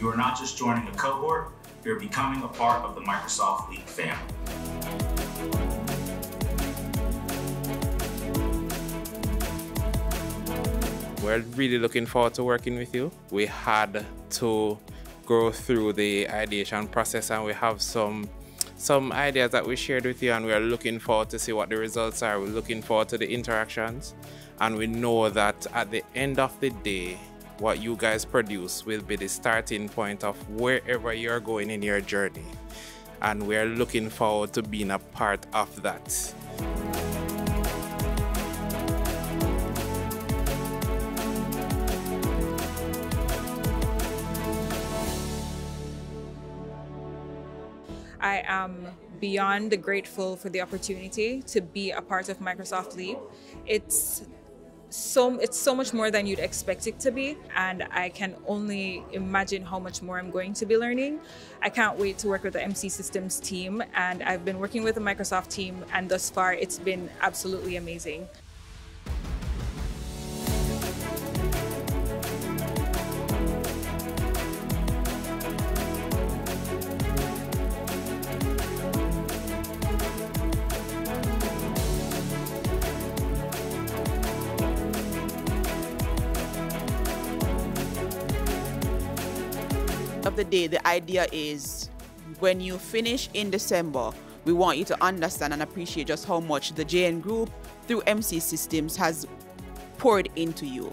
You are not just joining a cohort, you're becoming a part of the Microsoft Leap family. We're really looking forward to working with you. We had to go through the ideation process and we have some some ideas that we shared with you and we are looking forward to see what the results are. We're looking forward to the interactions and we know that at the end of the day what you guys produce will be the starting point of wherever you're going in your journey and we're looking forward to being a part of that. I am beyond grateful for the opportunity to be a part of Microsoft Leap. It's so it's so much more than you'd expect it to be and I can only imagine how much more I'm going to be learning. I can't wait to work with the MC Systems team and I've been working with the Microsoft team and thus far it's been absolutely amazing. Of the day, the idea is when you finish in December, we want you to understand and appreciate just how much the JN Group through MC Systems has poured into you.